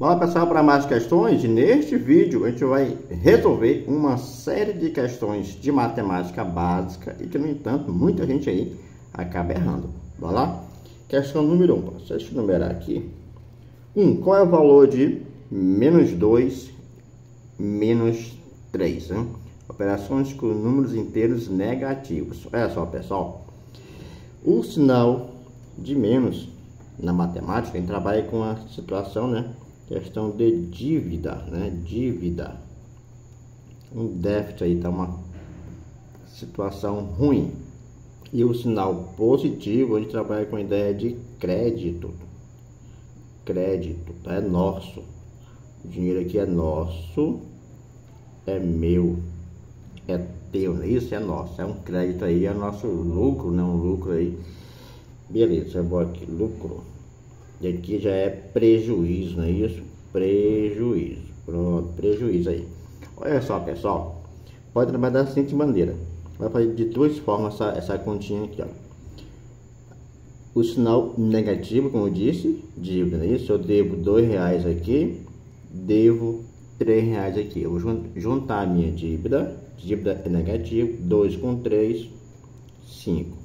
Vamos passar para mais questões neste vídeo a gente vai resolver uma série de questões de matemática básica e que, no entanto, muita gente aí acaba errando. Vamos lá? Questão número 1. Um. Deixa eu numerar aqui. 1. Um, qual é o valor de menos 2 menos 3? Né? Operações com números inteiros negativos. Olha só, pessoal. O sinal de menos na matemática, a gente trabalha com a situação, né? Questão de dívida, né? Dívida. Um déficit aí tá uma situação ruim. E o sinal positivo, a gente trabalha com a ideia de crédito. Crédito, tá? É nosso. O dinheiro aqui é nosso, é meu, é teu, né? isso é nosso, é um crédito aí, é nosso lucro, né? Um lucro aí. Beleza, eu vou aqui, lucro. E aqui já é prejuízo, não é isso? Prejuízo. Pronto, prejuízo aí. Olha só, pessoal. Pode trabalhar da seguinte maneira. Vai fazer de duas formas essa, essa continha aqui, ó. O sinal negativo, como eu disse, dívida, não é isso? Eu devo dois reais aqui, devo três reais aqui. Eu vou juntar a minha dívida. Dívida é negativo, 2 com 3, 5.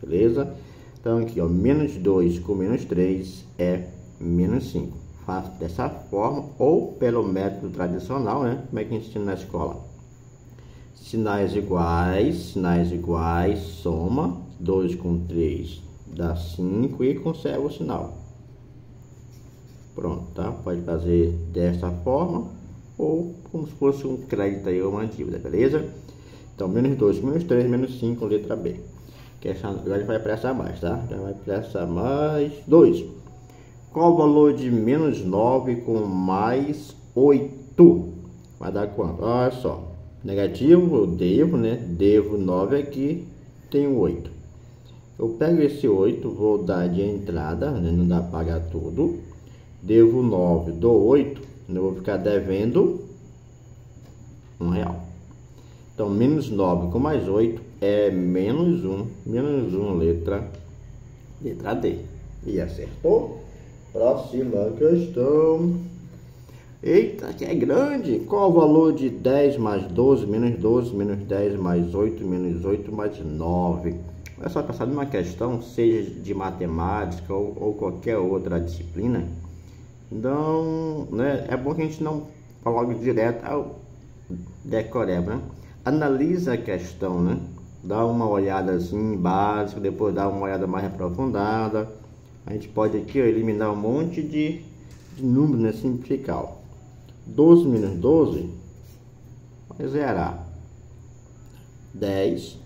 Beleza? Então, aqui, ó, menos 2 com menos 3 é menos 5. Faço dessa forma ou pelo método tradicional, né? Como é que ensina na escola? Sinais iguais, sinais iguais, soma, 2 com 3 dá 5 e conserva o sinal. Pronto, tá? Pode fazer dessa forma ou como se fosse um crédito aí ou uma dívida, beleza? Então, menos 2, menos 3, menos 5, letra B que agora vai prestar mais, tá? Já vai prestar mais 2. Qual o valor de menos 9 com mais 8? Vai dar quanto? Olha só. Negativo, eu devo, né? Devo 9 aqui, tenho 8. Eu pego esse 8, vou dar de entrada, né? não dá para pagar tudo. Devo 9, dou 8, eu vou ficar devendo 1 real. Então, menos 9 com mais 8 é menos 1. Menos 1, letra, letra D. E acertou. Próxima questão. Eita, que é grande. Qual o valor de 10 mais 12, menos 12, menos 10 mais 8, menos 8 mais 9? É só pensar numa questão, seja de matemática ou, ou qualquer outra disciplina. Então, né, é bom que a gente não coloque direto ao decoreba, né? analisa a questão, né? Dá uma olhada assim básica, depois dá uma olhada mais aprofundada. A gente pode aqui ó, eliminar um monte de, de números, né? Simplificar. 12 menos 12 vai zerar. 10.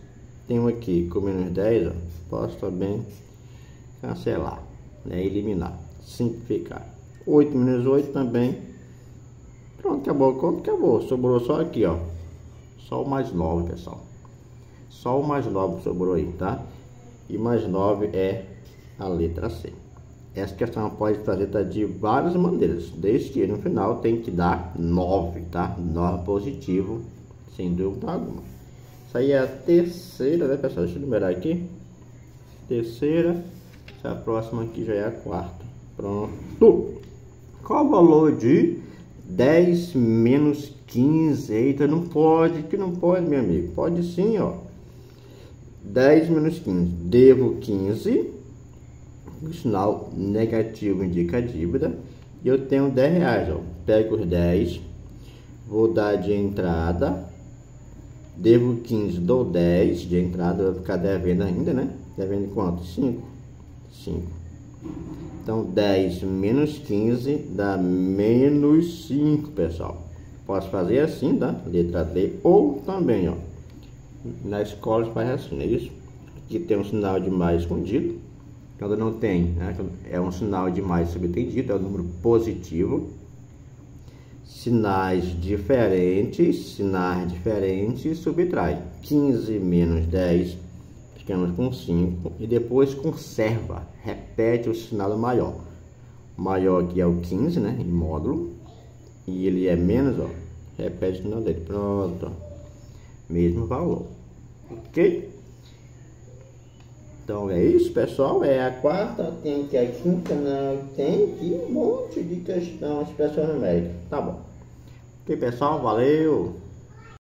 Tem um aqui com menos 10, ó, posso também cancelar, né? eliminar, simplificar. 8 menos 8 também. Pronto, acabou a conta, acabou. Sobrou só aqui, ó. Só o mais 9, pessoal. Só o mais 9 sobrou aí, tá? E mais 9 é a letra C. Essa questão pode fazer tá, de várias maneiras. Desde que no final tem que dar 9, tá? 9 positivo, sem dúvida alguma. Isso aí é a terceira, né, pessoal? Deixa eu numerar aqui. Terceira. Essa próxima aqui já é a quarta. Pronto. Qual o valor de 10 menos 15. Eita, não pode, que não pode, meu amigo. Pode sim, ó. 10 menos 15. Devo 15. O sinal negativo indica a dívida. E eu tenho 10 reais, ó. Pego os 10. Vou dar de entrada. Devo 15, dou 10 de entrada. Vou ficar devendo ainda, né? Devendo quanto? 5. 5. Então, 10 menos 15 dá menos 5, pessoal. Posso fazer assim, tá? Letra D. Ou também, ó. Na escola faz assim, é isso? Aqui tem um sinal de mais escondido. Quando não tem, né? É um sinal de mais subentendido, é o um número positivo. Sinais diferentes, sinais diferentes, subtrai. 15 menos 10 ficamos com 5 e depois conserva, repete o sinal maior. O maior aqui é o 15, né, em módulo, e ele é menos, ó, repete o sinal dele, pronto, mesmo valor, ok? Então é isso, pessoal. É a quarta, tem aqui a quinta, né? tem aqui um monte de questão, expressão numérica. Tá bom. Ok, pessoal, valeu.